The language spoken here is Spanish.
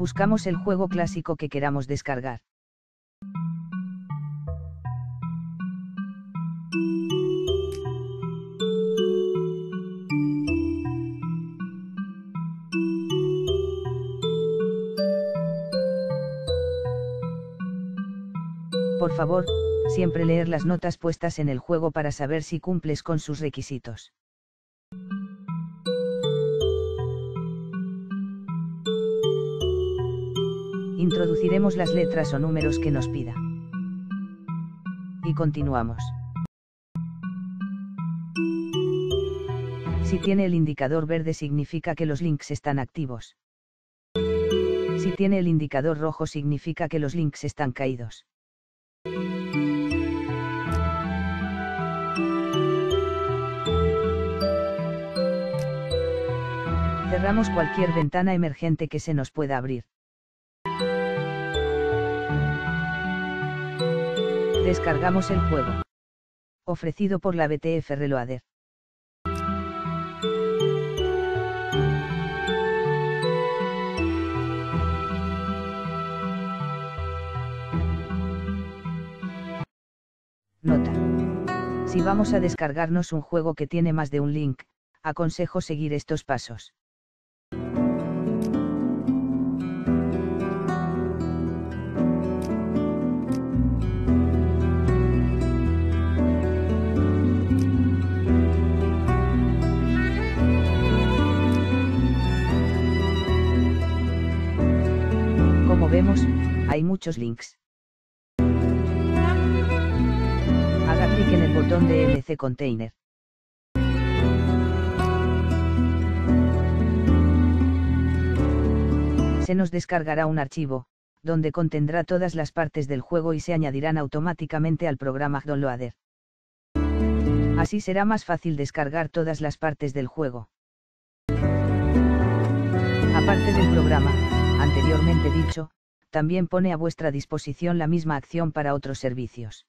Buscamos el juego clásico que queramos descargar. Por favor, siempre leer las notas puestas en el juego para saber si cumples con sus requisitos. Introduciremos las letras o números que nos pida. Y continuamos. Si tiene el indicador verde significa que los links están activos. Si tiene el indicador rojo significa que los links están caídos. Cerramos cualquier ventana emergente que se nos pueda abrir. Descargamos el juego. Ofrecido por la BTF Reloader. Nota. Si vamos a descargarnos un juego que tiene más de un link, aconsejo seguir estos pasos. Vemos, hay muchos links. Haga clic en el botón de LC Container. Se nos descargará un archivo, donde contendrá todas las partes del juego y se añadirán automáticamente al programa Downloader. Así será más fácil descargar todas las partes del juego. Aparte del programa, anteriormente dicho, también pone a vuestra disposición la misma acción para otros servicios.